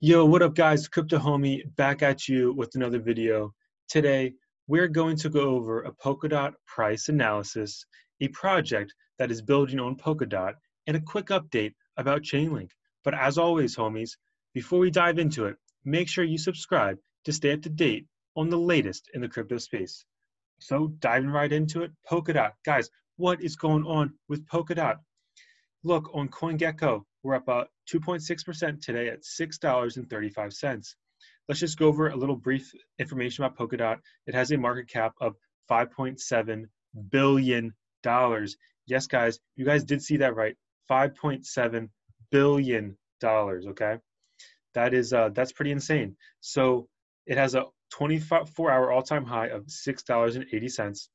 Yo, what up guys? Crypto Homie back at you with another video. Today, we're going to go over a Polkadot price analysis, a project that is building on Polkadot, and a quick update about Chainlink. But as always, homies, before we dive into it, make sure you subscribe to stay up to date on the latest in the crypto space. So diving right into it, Polkadot. Guys, what is going on with Polkadot? Look, on CoinGecko, we're up about 2.6% today at $6.35. Let's just go over a little brief information about Polkadot. It has a market cap of $5.7 billion. Yes, guys, you guys did see that right. $5.7 billion, okay? That is, uh, that's pretty insane. So it has a 24 hour all time high of $6.80.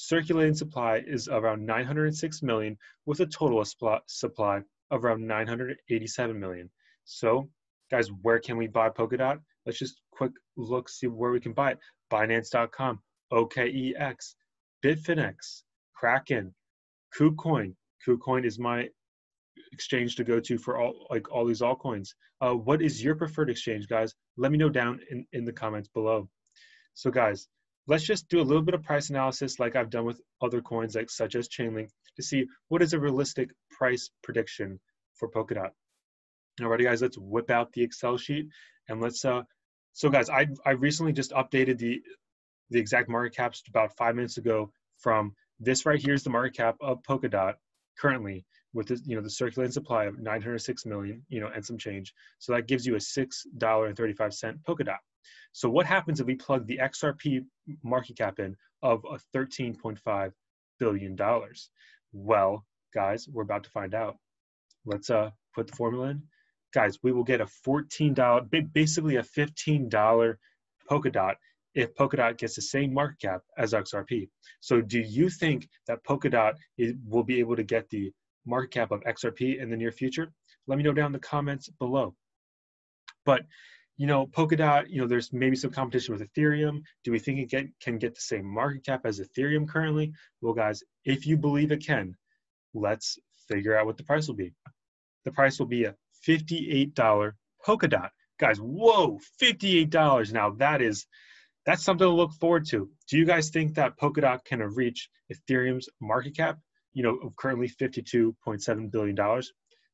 Circulating supply is around 906 million with a total supply of around 987 million. So, guys, where can we buy Polkadot? Let's just quick look, see where we can buy it. Binance.com, OKEX, Bitfinex, Kraken, KuCoin. KuCoin is my exchange to go to for all like all these altcoins. Uh, what is your preferred exchange, guys? Let me know down in, in the comments below. So, guys, let's just do a little bit of price analysis like I've done with other coins like such as Chainlink to see what is a realistic price prediction for Polkadot. Alrighty guys, let's whip out the Excel sheet and let's uh so guys, I I recently just updated the the exact market caps about five minutes ago from this right here is the market cap of Polkadot currently with this, you know, the circulating supply of 906 million, you know, and some change. So that gives you a $6.35 Polkadot. So what happens if we plug the XRP market cap in of a $13.5 billion? Well, guys, we're about to find out. Let's uh, put the formula in. Guys, we will get a $14, basically a $15 Polkadot if Polkadot gets the same market cap as XRP. So do you think that Polkadot is, will be able to get the market cap of XRP in the near future? Let me know down in the comments below. But you know, Polkadot, you know, there's maybe some competition with Ethereum. Do we think it get, can get the same market cap as Ethereum currently? Well, guys, if you believe it can, let's figure out what the price will be. The price will be a $58 Polkadot. Guys, whoa, $58. Now that is, that's something to look forward to. Do you guys think that Polkadot can reach Ethereum's market cap, you know, of currently $52.7 billion?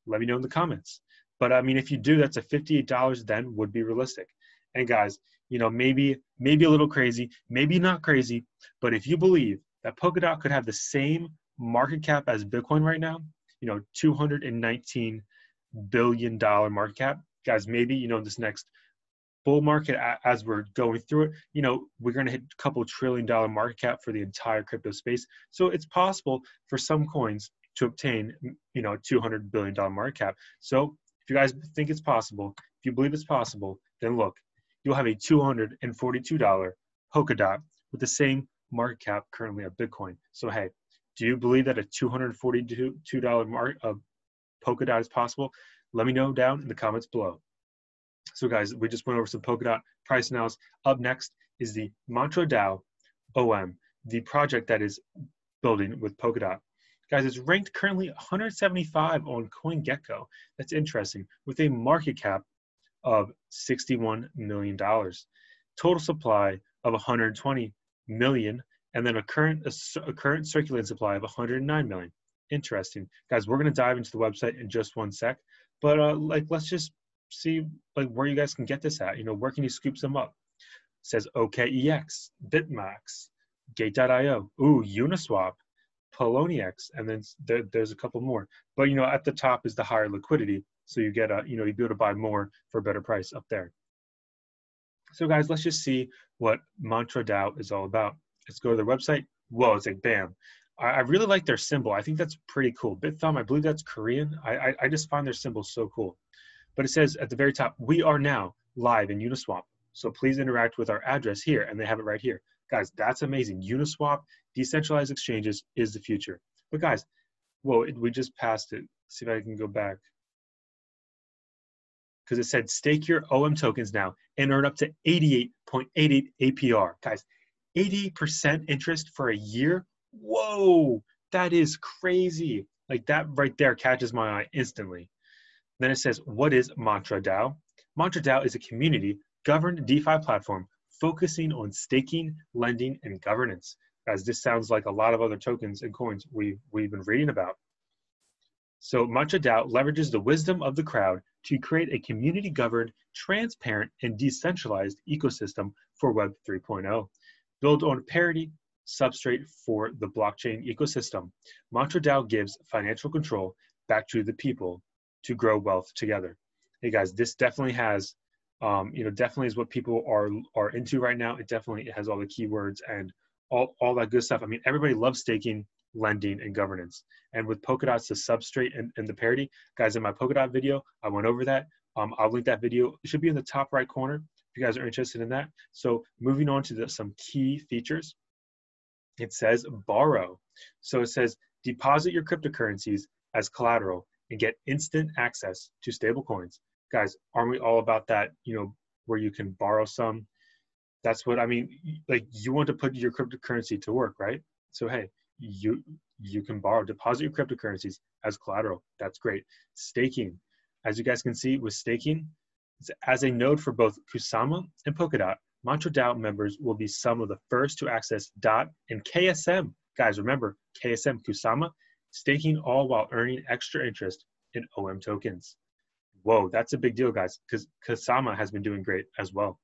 Let me know in the comments. But I mean, if you do, that's a $58 then would be realistic. And guys, you know, maybe maybe a little crazy, maybe not crazy, but if you believe that Polkadot could have the same market cap as Bitcoin right now, you know, 219 billion dollar market cap, guys, maybe you know this next bull market as we're going through it, you know, we're going to hit a couple trillion dollar market cap for the entire crypto space. So it's possible for some coins to obtain, you know, 200 billion dollar market cap. So if you guys think it's possible, if you believe it's possible, then look, you'll have a $242 Polkadot with the same market cap currently of Bitcoin. So hey, do you believe that a $242 mark of Polkadot is possible? Let me know down in the comments below. So guys, we just went over some Polkadot price analysis. Up next is the Mantra DAO OM, the project that is building with Polkadot. Guys, it's ranked currently 175 on CoinGecko. That's interesting, with a market cap of $61 million. Total supply of 120 million, and then a current a, a current circulating supply of 109 million. Interesting, guys. We're gonna dive into the website in just one sec, but uh, like let's just see like where you guys can get this at. You know, where can you scoop them up? It says OKEX, Bitmax, Gate.io, ooh, Uniswap, Poloniex, and then there, there's a couple more. But you know, at the top is the higher liquidity, so you get a you know you'd be able to buy more for a better price up there. So guys, let's just see what Mantra DAO is all about. Let's go to their website. Whoa, it's like bam. I, I really like their symbol. I think that's pretty cool. Bithumb, I believe that's Korean. I, I, I just find their symbol so cool. But it says at the very top, we are now live in Uniswap. So please interact with our address here, and they have it right here. Guys, that's amazing. Uniswap, decentralized exchanges is the future. But guys, well, we just passed it. See if I can go back. Because it said stake your OM tokens now and earn up to 88.88 APR. Guys, 80% interest for a year? Whoa, that is crazy. Like that right there catches my eye instantly. Then it says, what is Mantra DAO? Mantra DAO is a community governed DeFi platform focusing on staking, lending, and governance. As this sounds like a lot of other tokens and coins we, we've been reading about. So DAO leverages the wisdom of the crowd to create a community-governed, transparent, and decentralized ecosystem for Web 3.0. Built on parity, substrate for the blockchain ecosystem, Mantra gives financial control back to the people to grow wealth together. Hey guys, this definitely has, um, you know, definitely is what people are are into right now. It definitely has all the keywords and all, all that good stuff. I mean, everybody loves staking, lending, and governance. And with Polkadot's the substrate and, and the parity, guys, in my Polkadot video, I went over that. Um, I'll link that video. It should be in the top right corner if you guys are interested in that. So moving on to the, some key features. It says borrow. So it says deposit your cryptocurrencies as collateral and get instant access to stablecoins. Guys, aren't we all about that, you know, where you can borrow some that's what I mean. Like you want to put your cryptocurrency to work, right? So hey, you you can borrow, deposit your cryptocurrencies as collateral. That's great. Staking, as you guys can see with staking, as a node for both Kusama and Polkadot, Mantra DAO members will be some of the first to access DOT and KSM. Guys, remember KSM Kusama staking all while earning extra interest in OM tokens. Whoa, that's a big deal, guys, because Kusama has been doing great as well.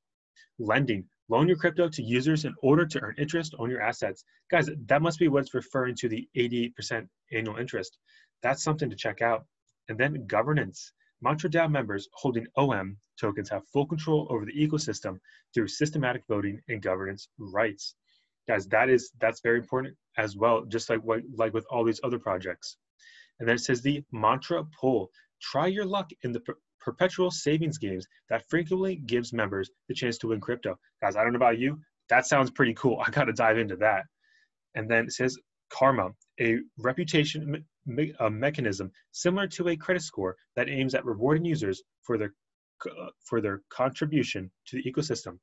Lending, Loan your crypto to users in order to earn interest on your assets. Guys, that must be what's referring to the 88% annual interest. That's something to check out. And then governance. Mantra DAO members holding OM tokens have full control over the ecosystem through systematic voting and governance rights. Guys, that is that's very important as well, just like what like with all these other projects. And then it says the mantra pool. Try your luck in the perpetual savings games that frequently gives members the chance to win crypto. Guys, I don't know about you. That sounds pretty cool. I got to dive into that. And then it says karma, a reputation me a mechanism similar to a credit score that aims at rewarding users for their uh, for their contribution to the ecosystem.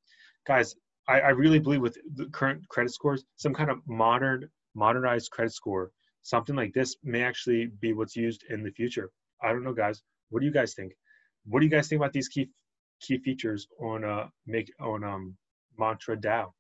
Guys, I, I really believe with the current credit scores, some kind of modern modernized credit score, something like this may actually be what's used in the future. I don't know, guys. What do you guys think? what do you guys think about these key key features on uh make on um mantra DAO?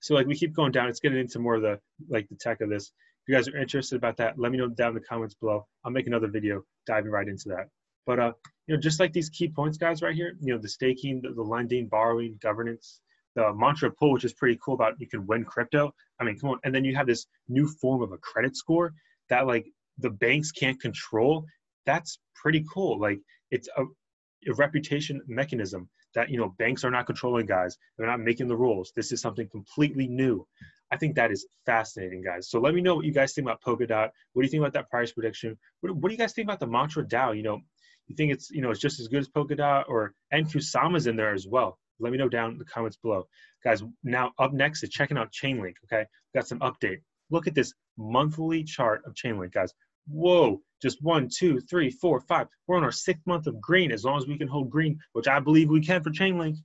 So like we keep going down, it's getting into more of the like the tech of this. If you guys are interested about that, let me know down in the comments below. I'll make another video diving right into that. But uh, you know, just like these key points, guys, right here, you know, the staking, the, the lending, borrowing, governance, the mantra pool, which is pretty cool about you can win crypto. I mean, come on, and then you have this new form of a credit score that like the banks can't control. That's pretty cool. Like it's a, a reputation mechanism that you know banks are not controlling guys. They're not making the rules. This is something completely new. I think that is fascinating guys. So let me know what you guys think about polkadot. What do you think about that price prediction? What, what do you guys think about the mantra dao? You know you think it's you know it's just as good as polkadot or and kusama's in there as well. Let me know down in the comments below. Guys now up next is checking out chainlink okay? Got some update. Look at this monthly chart of chainlink guys whoa, just one, two, three, four, five. We're on our sixth month of green as long as we can hold green, which I believe we can for Chainlink.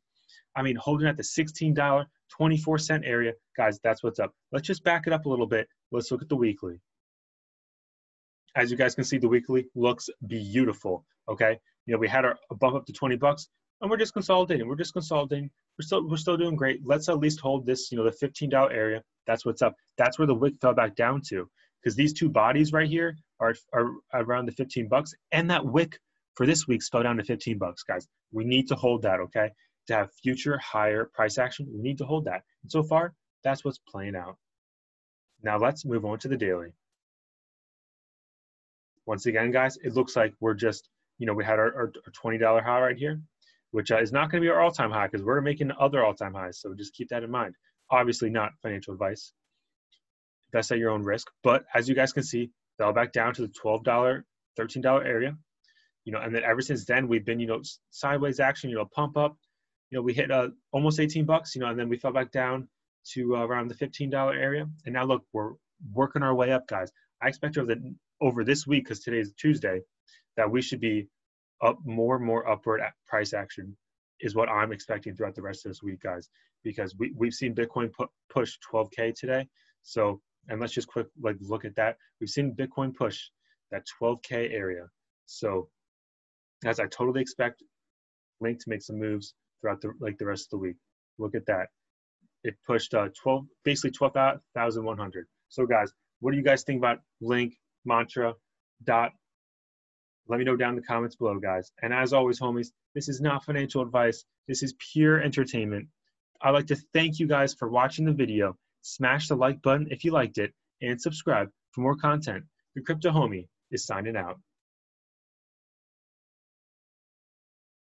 I mean, holding at the $16, 24 cent area. Guys, that's what's up. Let's just back it up a little bit. Let's look at the weekly. As you guys can see, the weekly looks beautiful, okay? You know, we had our bump up to 20 bucks, and we're just consolidating. We're just consolidating. We're still, we're still doing great. Let's at least hold this, you know, the $15 area. That's what's up. That's where the wick fell back down to because these two bodies right here are, are around the 15 bucks and that wick for this week fell down to 15 bucks guys we need to hold that okay to have future higher price action we need to hold that and so far that's what's playing out now let's move on to the daily once again guys it looks like we're just you know we had our, our $20 high right here which uh, is not going to be our all-time high because we're making other all-time highs so just keep that in mind obviously not financial advice invest at your own risk. But as you guys can see, fell back down to the $12, $13 area. You know, and then ever since then, we've been, you know, sideways action, you know, pump up. You know, we hit uh, almost 18 bucks, you know, and then we fell back down to uh, around the $15 area. And now look, we're working our way up, guys. I expect over the over this week, because today is Tuesday, that we should be up more and more upward price action is what I'm expecting throughout the rest of this week, guys. Because we we've seen Bitcoin put, push 12k today, so and let's just quick like look at that. We've seen Bitcoin push that 12k area. So as I totally expect Link to make some moves throughout the like the rest of the week. Look at that. It pushed uh, 12, basically 12,100. So guys, what do you guys think about Link, Mantra, Dot? Let me know down in the comments below, guys. And as always, homies, this is not financial advice. This is pure entertainment. I'd like to thank you guys for watching the video. Smash the like button if you liked it and subscribe for more content. The Crypto Homie is signing out.